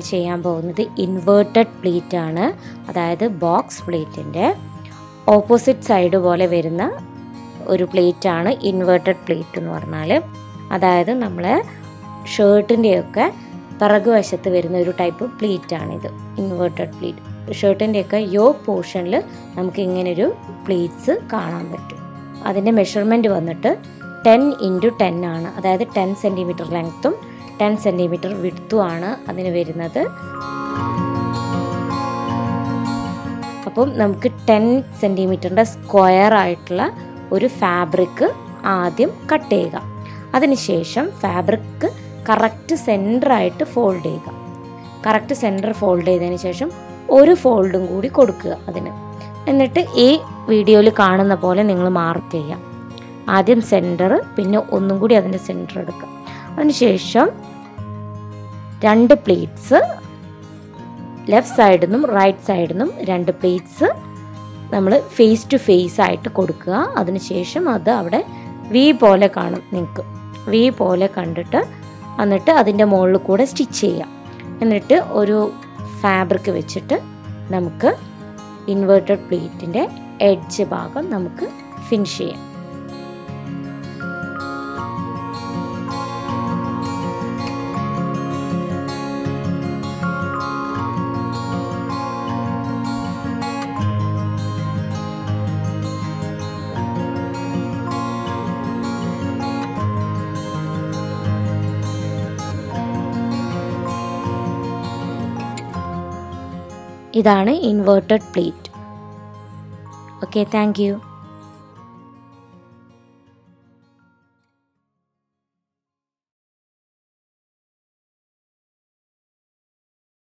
ചെയ്യാൻ പോകുന്നത് inverted plate ആണ്. അതായത് ബോക്സ് പ്ലേറ്റിന്റെ ഓപ്പോസിറ്റ് സൈഡ് പോലെ വരുന്ന ഒരു പ്ലേറ്റ് ആണ് ഇൻവേർട്ടഡ് പ്ലേറ്റ് എന്ന് പറഞ്ഞാൽ അതായത് നമ്മൾ ഷർട്ടിന്റെയൊക്കെ പിറകു വശത്ത് വരുന്ന ഒരു ടൈപ്പ് പ്ലേറ്റ് ആണിത് ഇൻവേർട്ടഡ് പ്ലേറ്റ് ഷർട്ടിന്റെയൊക്കെ യോ പോർഷനിൽ നമുക്ക് ഇങ്ങനൊരു പ്ലേറ്റ്സ് കാണാൻ പറ്റും. അതിന്റെ മെഷർമെന്റ് വന്നിട്ട് ടെൻ ഇന്റു ടെൻ ആണ്. അതായത് ടെൻ സെന്റിമീറ്റർ ലെങ്ത്തും ടെൻ സെന്റിമീറ്റർ വിടുത്തുമാണ് അതിന് വരുന്നത്. അപ്പം നമുക്ക് ടെൻ സെന്റിമീറ്ററിന്റെ സ്ക്വയർ ആയിട്ടുള്ള ഒരു ഫാബ്രിക് ആദ്യം കട്ട് ചെയ്യുക. അതിനുശേഷം ഫാബ്രിക് കറക്റ്റ് സെന്ററായിട്ട് ഫോൾഡ് ചെയ്യുക. കറക്റ്റ് സെന്റർ ഫോൾഡ് ചെയ്തതിന് ശേഷം ഒരു ഫോൾഡും കൂടി കൊടുക്കുക അതിന്. എന്നിട്ട് ഈ വീഡിയോയിൽ കാണുന്ന പോലെ നിങ്ങൾ മാർക്ക് ചെയ്യുക. ആദ്യം സെന്റർ പിന്നെ ഒന്നും കൂടി അതിന്റെ സെന്റർ എടുക്കുക. അതിനുശേഷം രണ്ട് പ്ലേറ്റ്സ് ലെഫ്റ്റ് സൈഡിൽ നിന്നും റൈറ്റ് സൈഡിൽ നിന്നും രണ്ട് പ്ലേറ്റ്സ് നമ്മൾ ഫേസ് ടു ഫേസ് ആയിട്ട് കൊടുക്കുക. അതിനുശേഷം അത് അവിടെ വി പോലെ കാണും നിങ്ങൾക്ക്. വി പോലെ കണ്ടിട്ട് എന്നിട്ട് അതിന്റെ മുകളിൽ കൂടെ സ്റ്റിച്ച് ചെയ്യാം. എന്നിട്ട് ഒരു ഫാബ്രിക് വെച്ചിട്ട് നമുക്ക് ഇൻവേർട്ടഡ് പ്ലേറ്റിന്റെ എഡ്ജ് ഭാഗം നമുക്ക് ഫിനിഷ് ചെയ്യാം. ഇതാണ് ഇൻവേർട്ടഡ് പ്ലേറ്റ് ഓക്കെ താങ്ക്